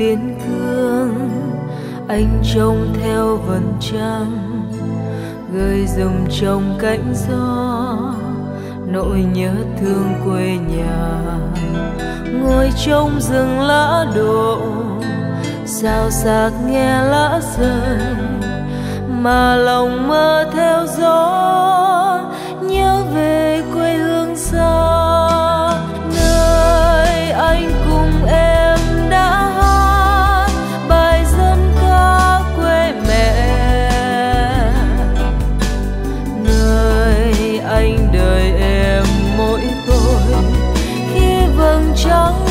biên cương, anh trông theo vầng trăng gơi rừng trong cánh gió, nỗi nhớ thương quê nhà. Ngồi trong rừng lá đổ sao sạc nghe lá rơi, mà lòng mơ theo gió 想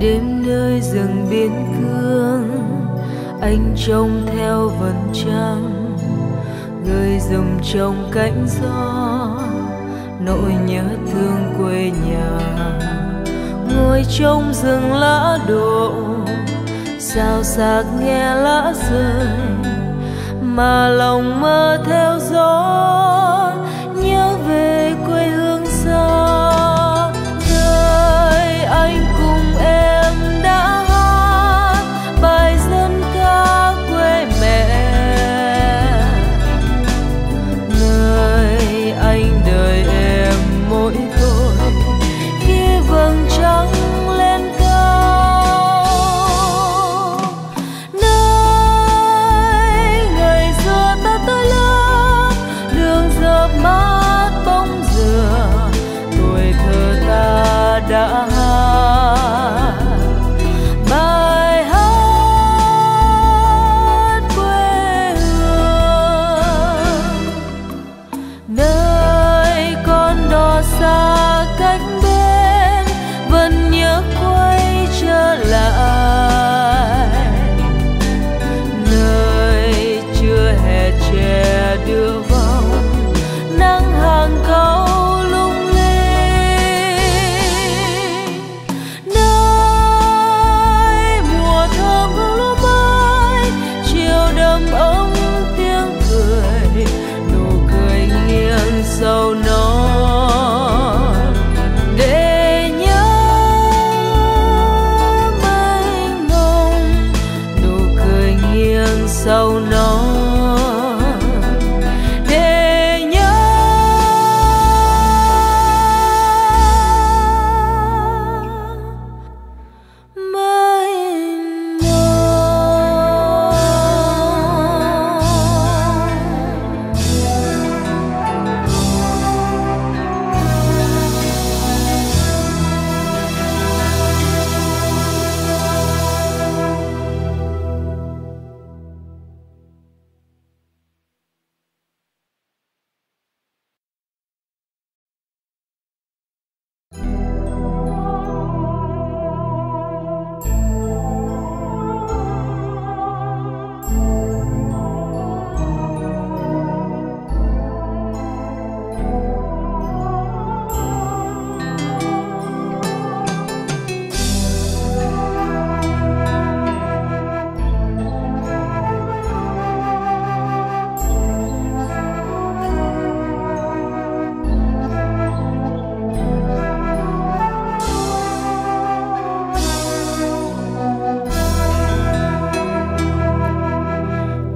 đêm nơi rừng biên cương, anh trông theo vầng trăng, người rừng trong cánh gió, nỗi nhớ thương quê nhà. Ngồi trong rừng lá đổ sao sạc nghe lá rơi, mà lòng mơ thế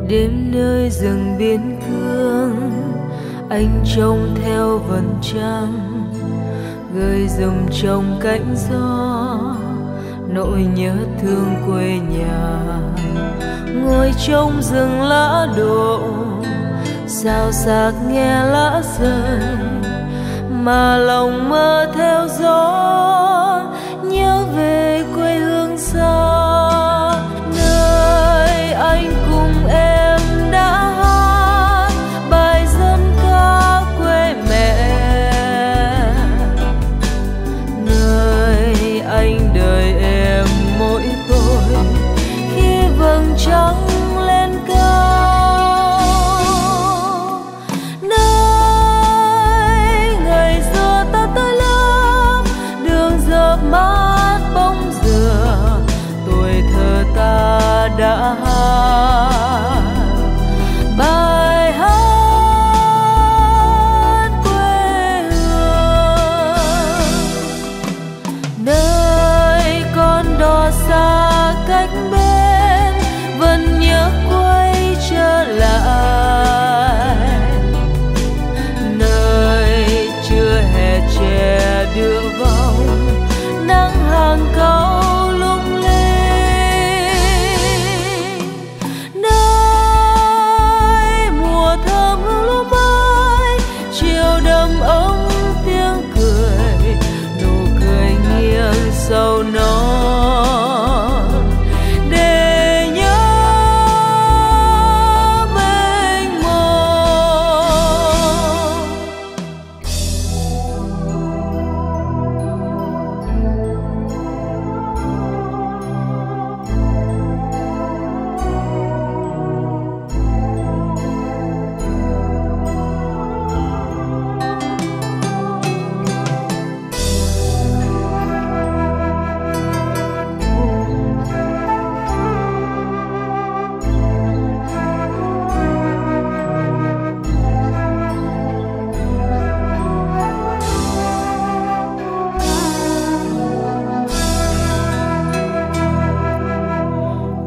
đêm nơi rừng biên cương, anh trông theo vầng trăng gơi rừng trong cánh gió, nỗi nhớ thương quê nhà. Ngồi trong rừng lá đổ sao sạc nghe lá rơi, mà lòng mơ theo gió.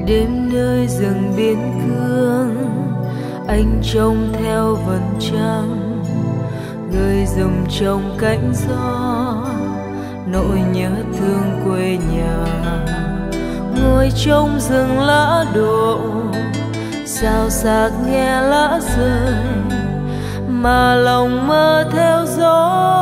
Đêm nơi rừng biên cương, anh trông theo vầng trăng, người rừng trong cánh gió, nỗi nhớ thương quê nhà. Ngồi trong rừng lá đổ sao sạc nghe lá rơi, mà lòng mơ theo gió